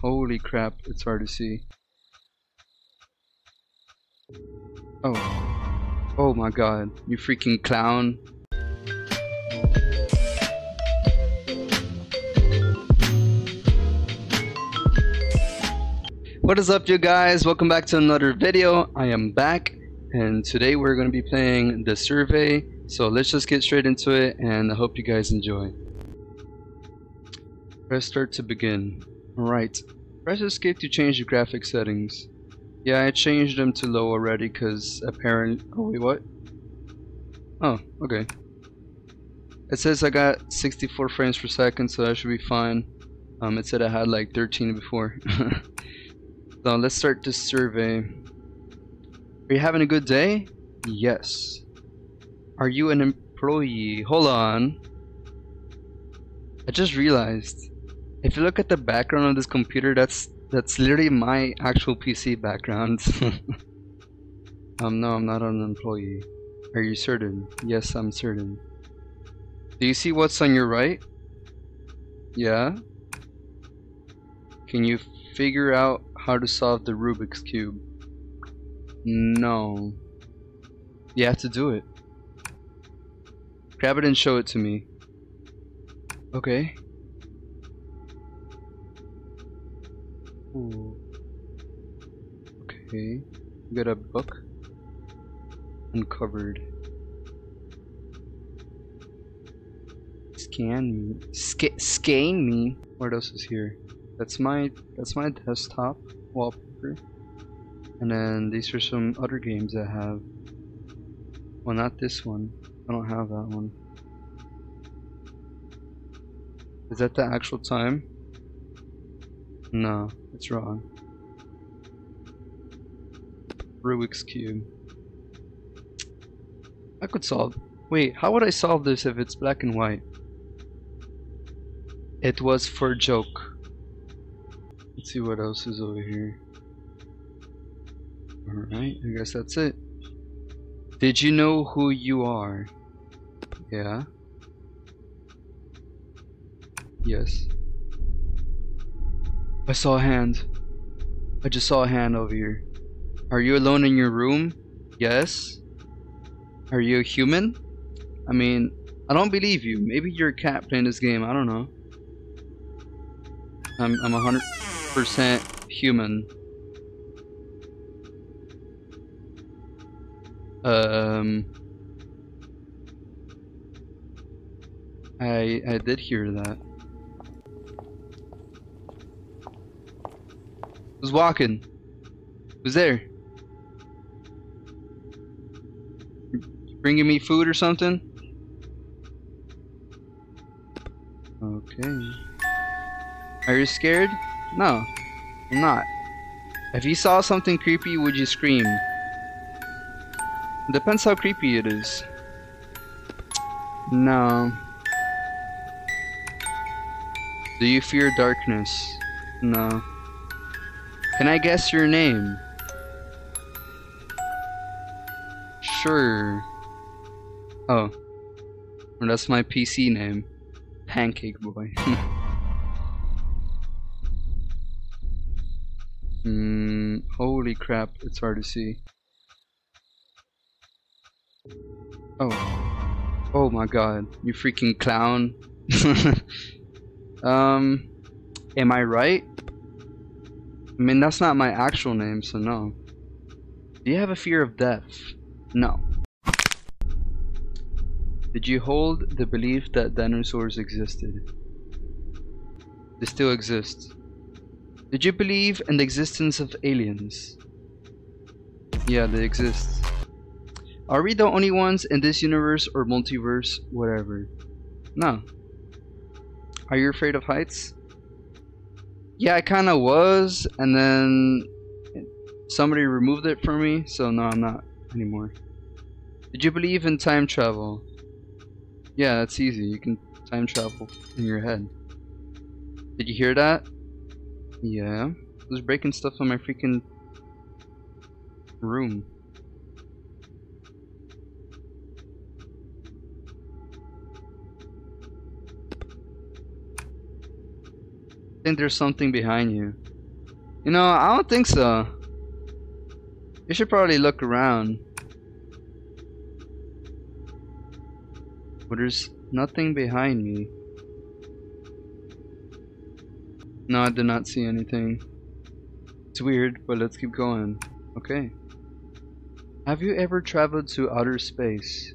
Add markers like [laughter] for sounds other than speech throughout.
holy crap, it's hard to see. Oh. Oh my god, you freaking clown. What is up you guys? Welcome back to another video. I am back and today we're going to be playing the survey. So let's just get straight into it and I hope you guys enjoy. Press start to begin. Alright. Press escape to change the graphic settings. Yeah, I changed them to low already because apparently... Oh wait, what? Oh, okay. It says I got 64 frames per second so that should be fine. Um, it said I had like 13 before. [laughs] so let's start this survey. Are you having a good day? Yes. Are you an employee? Hold on. I just realized. If you look at the background of this computer, that's that's literally my actual PC background. [laughs] um, no, I'm not an employee. Are you certain? Yes, I'm certain. Do you see what's on your right? Yeah? Can you figure out how to solve the Rubik's Cube? No. You have to do it. Grab it and show it to me. Okay. Ooh. Okay. We got a book. Uncovered. Scan me. Sca scan me. What else is here? That's my that's my desktop wallpaper. And then these are some other games I have. Well, not this one. I don't have that one. Is that the actual time? No, it's wrong. Rubik's Cube. I could solve. Wait, how would I solve this if it's black and white? It was for joke. Let's see what else is over here. Alright, I guess that's it. Did you know who you are? Yeah. Yes. I saw a hand. I just saw a hand over here. Are you alone in your room? Yes. Are you a human? I mean, I don't believe you. Maybe you're a cat playing this game. I don't know. I'm I'm a hundred percent human. Um, I I did hear that. Who's walking? Who's there? Bringing me food or something? Okay. Are you scared? No, I'm not. If you saw something creepy, would you scream? Depends how creepy it is. No. Do you fear darkness? No. Can I guess your name? Sure. Oh. That's my PC name. Pancake Boy. [laughs] Hmm. holy crap, it's hard to see. Oh. Oh my god, you freaking clown. [laughs] um, am I right? I mean, that's not my actual name, so no. Do you have a fear of death? No. Did you hold the belief that dinosaurs existed? They still exist. Did you believe in the existence of aliens? Yeah, they exist. Are we the only ones in this universe or multiverse, whatever? No. Are you afraid of heights? Yeah, I kind of was, and then somebody removed it from me, so no, I'm not anymore. Did you believe in time travel? Yeah, that's easy. You can time travel in your head. Did you hear that? Yeah. I was breaking stuff in my freaking room. Think there's something behind you. You know, I don't think so. You should probably look around. But there's nothing behind me. No, I did not see anything. It's weird, but let's keep going. Okay. Have you ever traveled to outer space?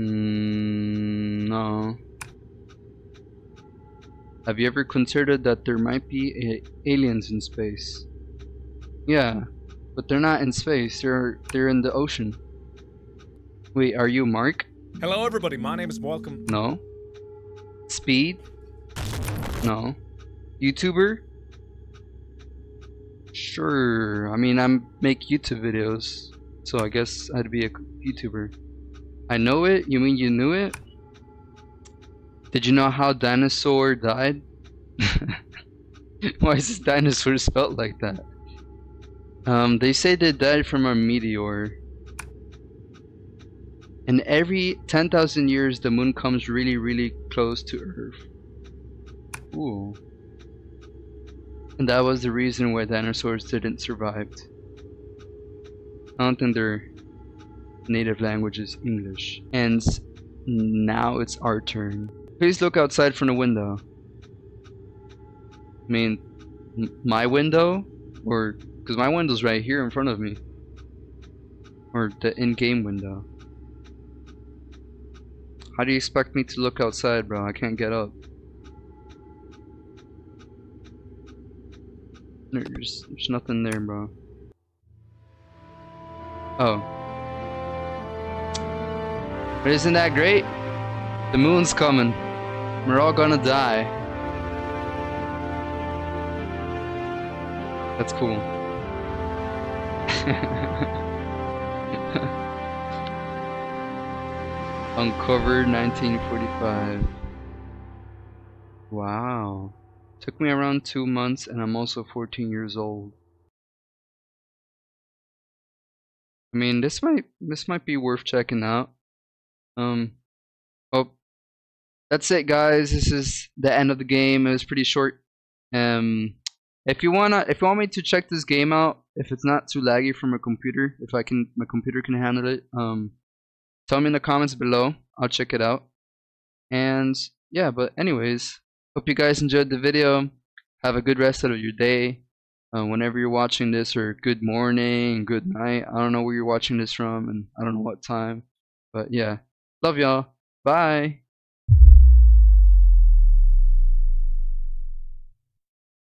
Mm, no. Have you ever considered that there might be aliens in space? Yeah, but they're not in space. They're they're in the ocean. Wait, are you Mark? Hello, everybody. My name is Welcome. No. Speed? No. YouTuber? Sure. I mean, I make YouTube videos, so I guess I'd be a YouTuber. I know it? You mean you knew it? Did you know how dinosaur died? [laughs] Why is this dinosaur spelled like that? Um, they say they died from a meteor. And every 10,000 years the moon comes really really close to Earth. Ooh. And that was the reason why dinosaurs didn't survive. I don't think they're native language is English. And now it's our turn. Please look outside from the window. I mean, my window? Or, because my window's right here in front of me. Or the in-game window. How do you expect me to look outside, bro? I can't get up. There's, there's nothing there, bro. Oh. But isn't that great? The moon's coming. We're all gonna die. That's cool. [laughs] Uncovered 1945. Wow. Took me around two months and I'm also 14 years old. I mean, this might this might be worth checking out. Um, oh, that's it, guys. This is the end of the game. It was pretty short. Um, if you wanna, if you want me to check this game out, if it's not too laggy from a computer, if I can, my computer can handle it. Um, tell me in the comments below. I'll check it out. And yeah, but anyways, hope you guys enjoyed the video. Have a good rest of your day. Uh, whenever you're watching this, or good morning, good night. I don't know where you're watching this from, and I don't know what time. But yeah. Love y'all. Bye.